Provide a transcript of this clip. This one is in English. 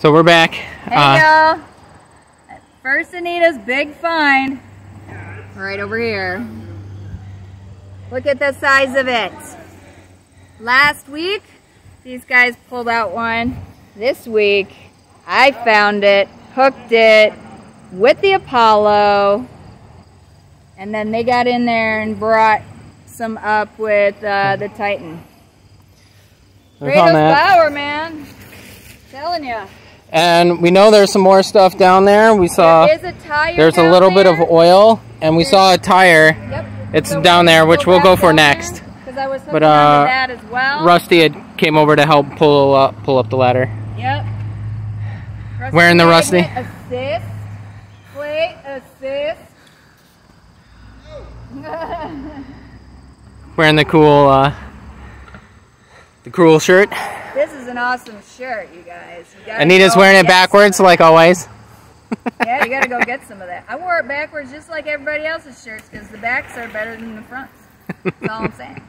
So we're back. Hey Uh, y'all. First Anita's big find. Right over here. Look at the size of it. Last week, these guys pulled out one. This week, I found it, hooked it with the Apollo, and then they got in there and brought some up with uh, the Titan. Kratos. Power, man. And we know there's some more stuff down there. We saw there a there's a little bit of oil, and we saw a tire. Yep. It's So down there, which we'll go for next. there, I was hooking But, uh, that as well. Rusty had came over to help pull up pull up the ladder. Yep. Rusty Wearing the Rusty? Assist. Plate assist. Wearing the cool uh, the cool shirt. This is an awesome shirt, you guys. You Anita's wearing it backwards like always. yeah, you gotta go get some of that. I wore it backwards just like everybody else's shirts because the backs are better than the fronts. That's all I'm saying.